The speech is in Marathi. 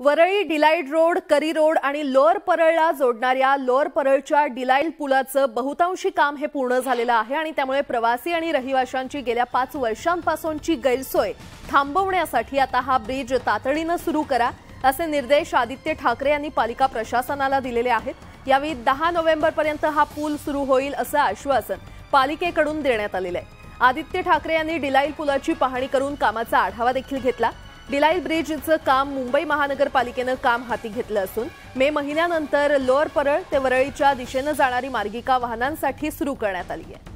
Worli Delisle road Curry road आणि लोअर परळला जोडणाऱ्या लोअर परळच्या डिलाईल पुलाचं बहुतांशी काम हे पूर्ण झालेलं आहे आणि त्यामुळे प्रवासी आणि रहिवाशांची गेल्या पाच वर्षांपासूनची गैरसोय थांबवण्यासाठी आता हा ब्रिज तातडीनं सुरू करा असे निर्देश आदित्य ठाकरे यांनी पालिका प्रशासनाला दिलेले आहेत. यावेळी दहा नोव्हेंबरपर्यंत हा पूल सुरू होईल असं आश्वासन पालिकेकडून देण्यात आलेलं आहे. आदित्य ठाकरे यांनी डिलाईल पुलाची पाहणी करून कामाचा आढावा देखील घेतला. डिलाईल ब्रिजचं काम मुंबई महानगरपालिकेनं काम हाती घेतलं असून मे महिन्यानंतर लोअर परळ ते वरळीच्या दिशेनं जाणारी मार्गिका वाहनांसाठी सुरू करण्यात आली आहे.